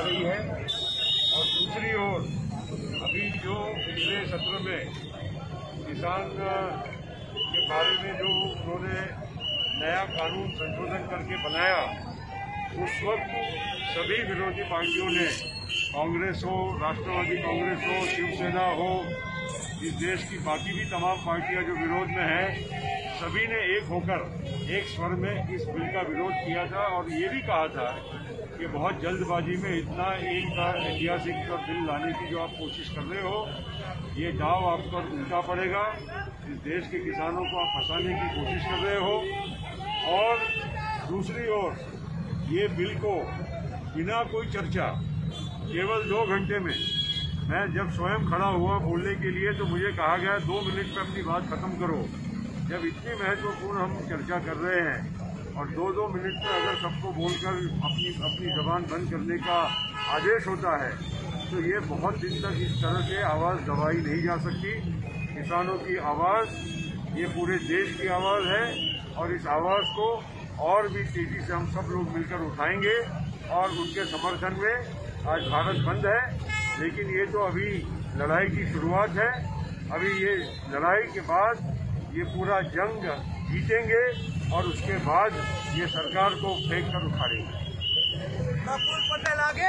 दूसरी ओर, अभी जो पिछले सत्र में किसान के बारे में जो उन्होंने नया कानून संशोधन करके बनाया, उस वक्त सभी विरोधी पार्टियों ने, कांग्रेस हो, राष्ट्रवादी कांग्रेस हो, शिवसेना हो, इस देश की बाकी भी तमाम पार्टियाँ जो विरोध में हैं, सभी ने एक होकर एक स्वर में इस बिल का विरोध किया था और ये भी कहा था कि बहुत जल्दबाजी में इतना एक ऐतिहासिक बिल लाने की जो आप कोशिश कर रहे हो, ये दाव आप पर उल्टा पड़ेगा। इस देश के किसानों को आप फंसाने की कोशिश कर रहे हो। और दूसरी ओर, ये बिल को बिना कोई चर्चा, केवल दो घंटे में, मैं जब स्वयं खड़ा हुआ बोलने के लिए तो मुझे कहा गया, दो मिनट में अपनी बात खत्म करो। जब इतनी महत्वपूर्ण हम चर्चा कर रहे हैं और दो दो मिनट में अगर सबको बोलकर अपनी अपनी जबान बंद करने का आदेश होता है तो ये बहुत दिन तक इस तरह से आवाज़ दबाई नहीं जा सकती। किसानों की आवाज़, ये पूरे देश की आवाज़ है और इस आवाज़ को और भी तेज़ी से हम सब लोग मिलकर उठाएँगे और उनके समर्थन में आज भारत बंद है। लेकिन ये तो अभी लड़ाई की शुरुआत है। अभी ये लड़ाई के बाद ये पूरा जंग जीतेंगे और उसके बाद ये सरकार को फेंक कर उखाड़ेंगे पटेल आगे।